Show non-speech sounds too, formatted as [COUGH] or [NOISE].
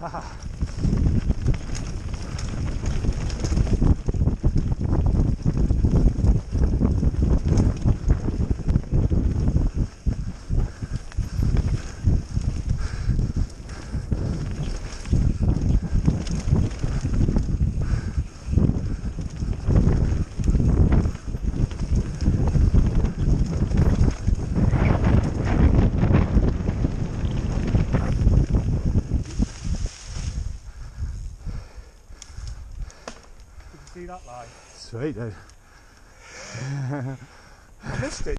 Ha ha. See that line? Sweet, dude. [LAUGHS] I missed it.